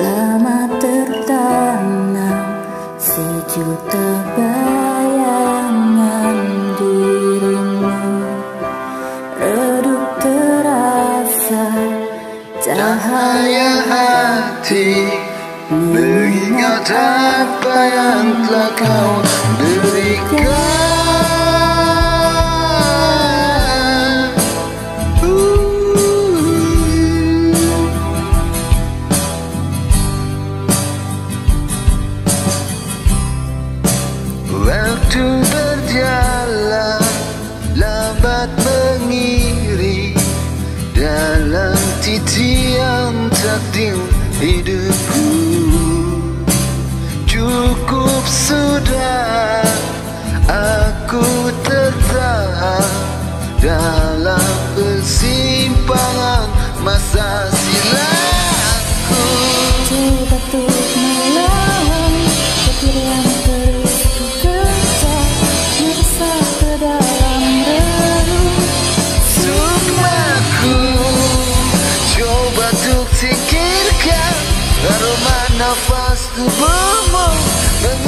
lama tertanam sejuta bayangan dirimu. Redup terasa cahaya hati mengingat apa yang telah kau berikan takdir hidupku. Cukup sudah aku tertahan dalam persimpangan masa silamku Coba untuk nafas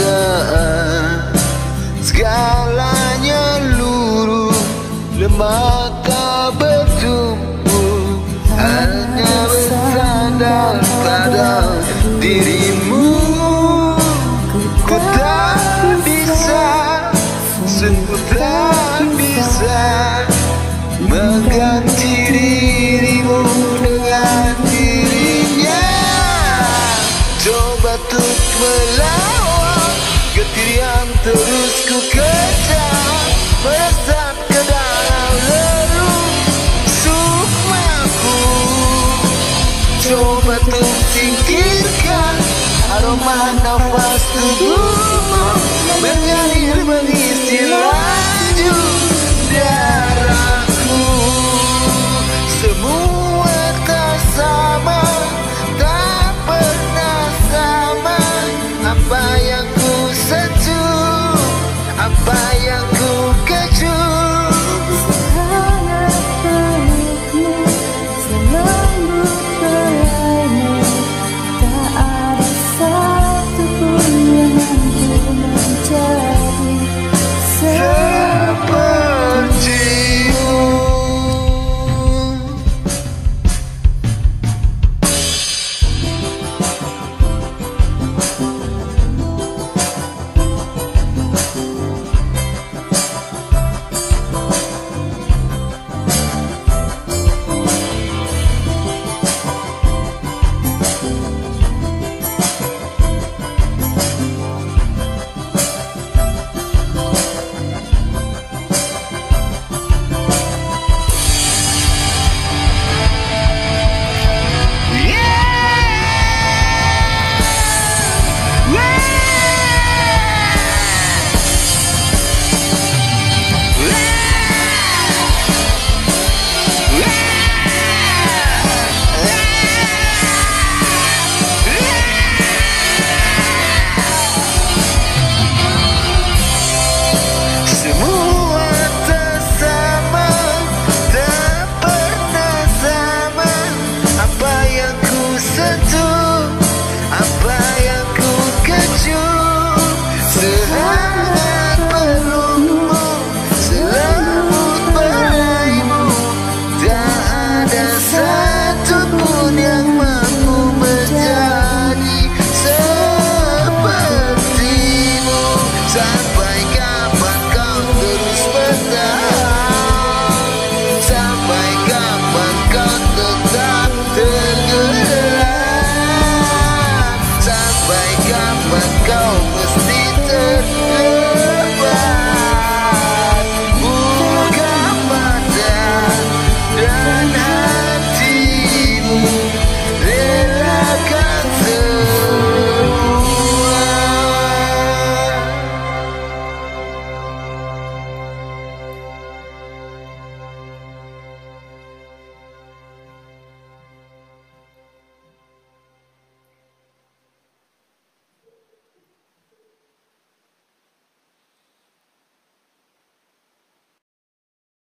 ketiadaan Segalanya luruh lemah tak Hanya bersandar pada dirimu. Ku tak bisa, sungguh tak bisa Mengganti dirimu dengan dirinya. Coba Getir yang terus ku kejar Meresap ke dalam relung Sukmaku. Coba untuk singkirkan Aroma nafas tubuhmu. Mengalir my love.